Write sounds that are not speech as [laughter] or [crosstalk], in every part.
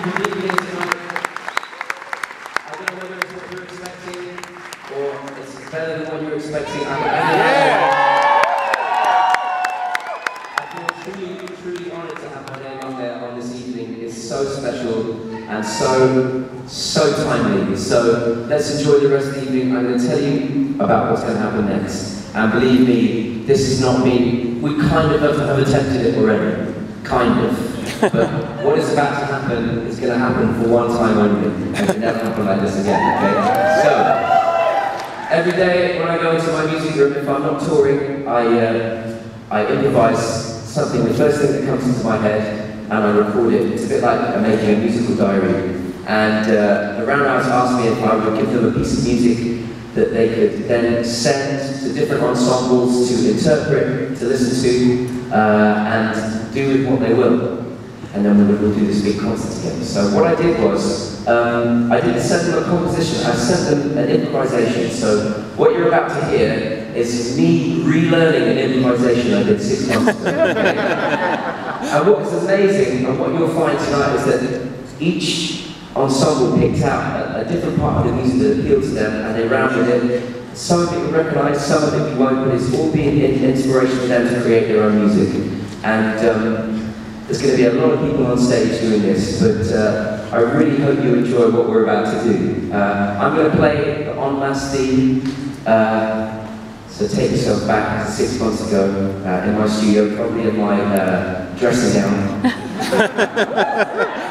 I don't know whether it's what you're expecting or it's better than what you're expecting. I, I, I feel truly, truly honoured to have my name on there on this evening. It's so special and so, so timely. So let's enjoy the rest of the evening. I'm going to tell you about what's going to happen next. And believe me, this is not me. We kind of have attempted it already. Kind of. But what is about to happen is going to happen for one time only. It can never happen like this again, okay? So, every day when I go into my music room, if I'm not touring, I, uh, I improvise something, the first thing that comes into my head, and I record it. It's a bit like I'm making a musical diary. And uh, the Roundhouse asked me if I would give them a piece of music that they could then send to different ensembles to interpret, to listen to, uh, and do with what they will. And then we will do this big concert together. So what I did was, um, I didn't send them a composition, I sent them an improvisation. So what you're about to hear is me relearning an improvisation I did six months ago. [laughs] and what is amazing, and what you'll find tonight, is that each ensemble picked out a, a, different part of the music that appealed to them and they rounded it. Some of it you recognise, some of it you won't, but it's all being an inspiration for them to create their own music. And um, there's going to be a lot of people on stage doing this, but uh, I really hope you enjoy what we're about to do. Uh, I'm going to play the En Masse theme. Uh, so take yourself back six months ago uh, in my studio, probably in my uh, dressing gown. [laughs]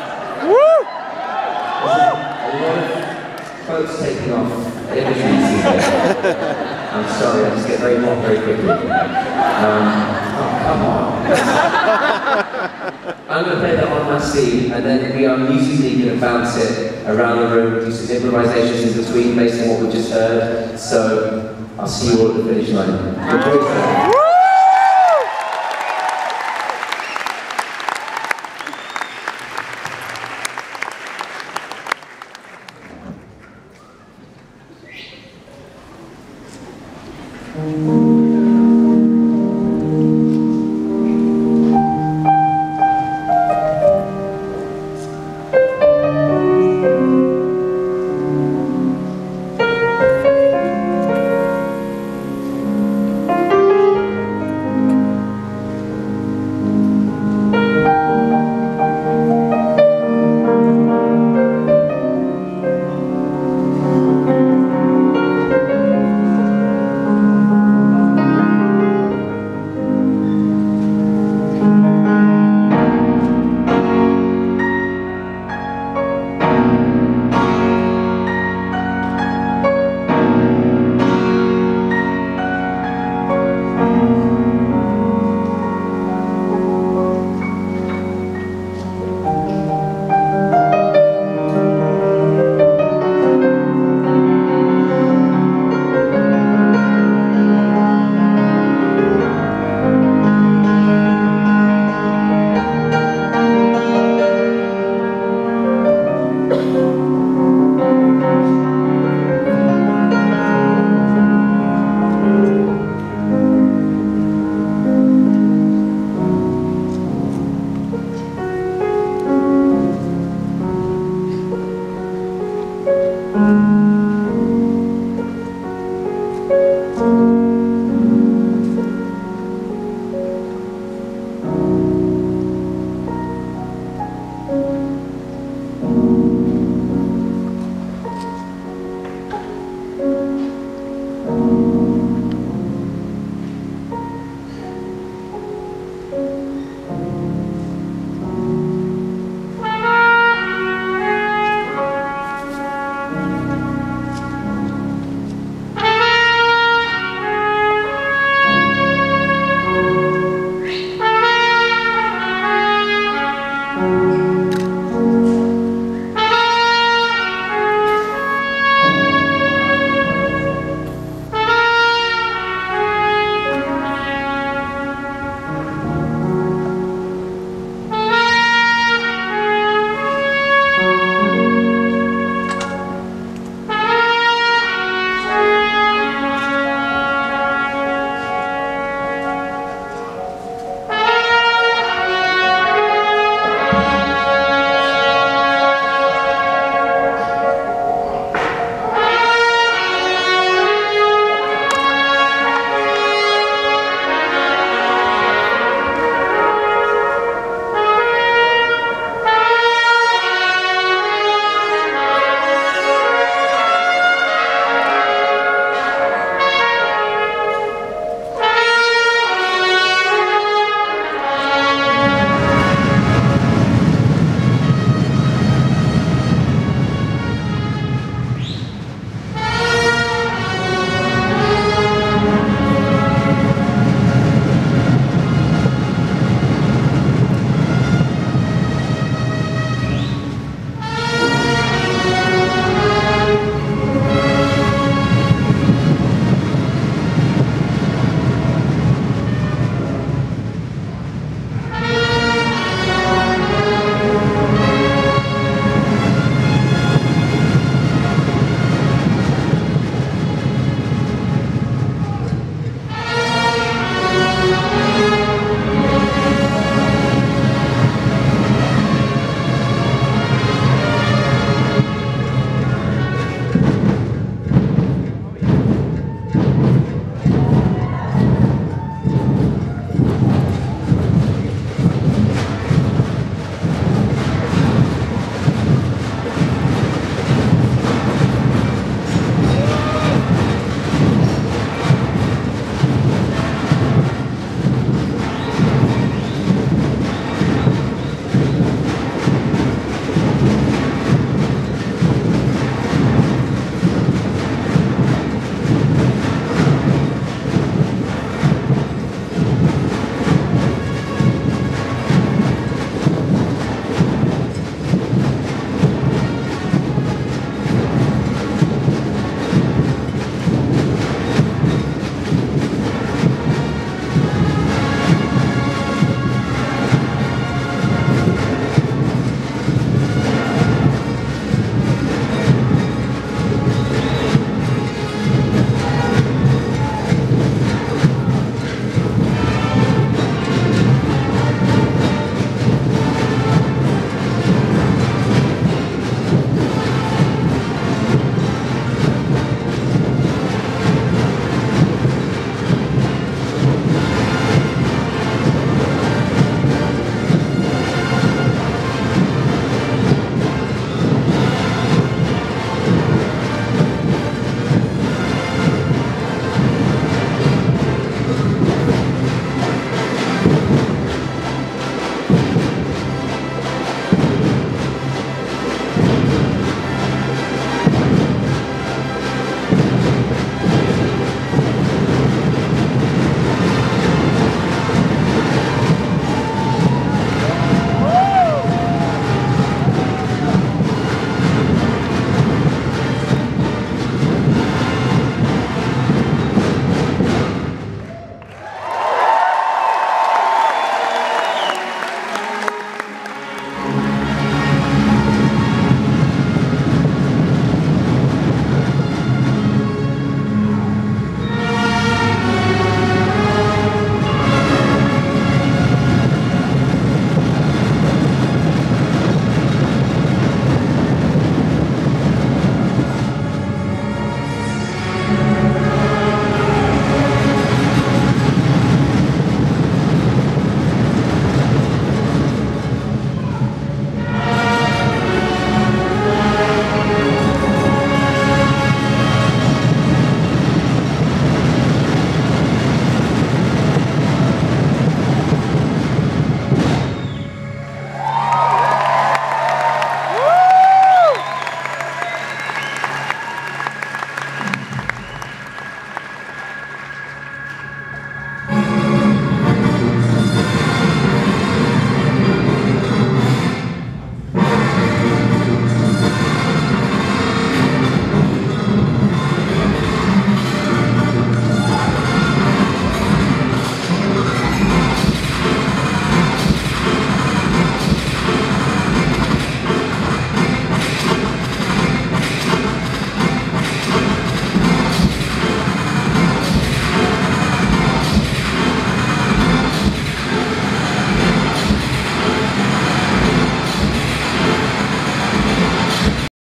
folks taking off [laughs] I'm sorry, I just get very hot very quickly. Um, oh, come on. [laughs] I'm going to play that on my theme, and then we are musically going to bounce it around the room, do some improvisations in between based on what we just heard. So I'll see you all at the finish line.